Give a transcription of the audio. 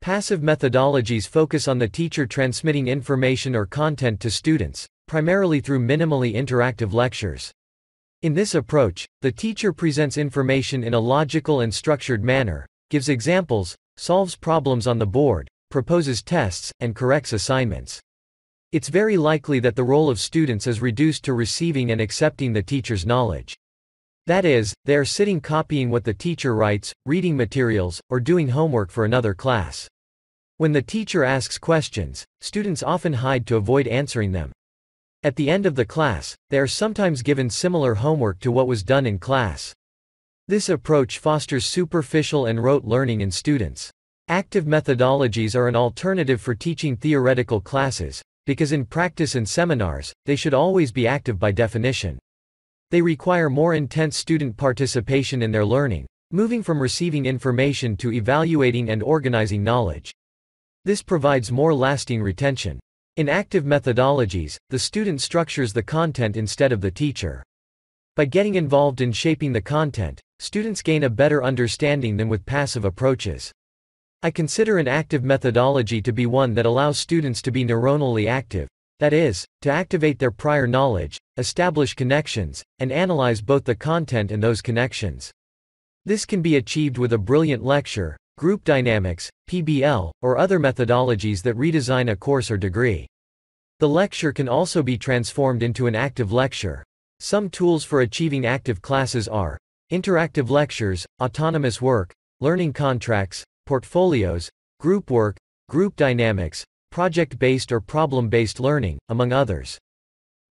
Passive methodologies focus on the teacher transmitting information or content to students, primarily through minimally interactive lectures. In this approach, the teacher presents information in a logical and structured manner, gives examples, solves problems on the board, proposes tests, and corrects assignments. It's very likely that the role of students is reduced to receiving and accepting the teacher's knowledge. That is, they are sitting copying what the teacher writes, reading materials, or doing homework for another class. When the teacher asks questions, students often hide to avoid answering them. At the end of the class, they are sometimes given similar homework to what was done in class. This approach fosters superficial and rote learning in students. Active methodologies are an alternative for teaching theoretical classes, because in practice and seminars, they should always be active by definition. They require more intense student participation in their learning, moving from receiving information to evaluating and organizing knowledge. This provides more lasting retention. In active methodologies, the student structures the content instead of the teacher. By getting involved in shaping the content, students gain a better understanding than with passive approaches. I consider an active methodology to be one that allows students to be neuronally active, that is, to activate their prior knowledge, establish connections, and analyze both the content and those connections. This can be achieved with a brilliant lecture, group dynamics, PBL, or other methodologies that redesign a course or degree. The lecture can also be transformed into an active lecture. Some tools for achieving active classes are interactive lectures, autonomous work, learning contracts, portfolios, group work, group dynamics, project-based or problem-based learning, among others.